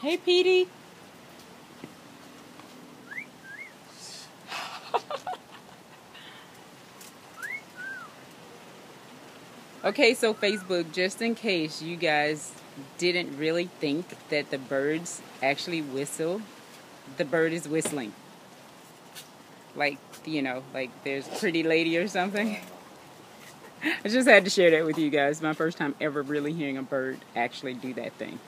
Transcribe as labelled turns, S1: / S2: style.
S1: Hey, Petey. okay, so Facebook, just in case you guys didn't really think that the birds actually whistle, the bird is whistling. Like, you know, like there's Pretty Lady or something. I just had to share that with you guys. My first time ever really hearing a bird actually do that thing.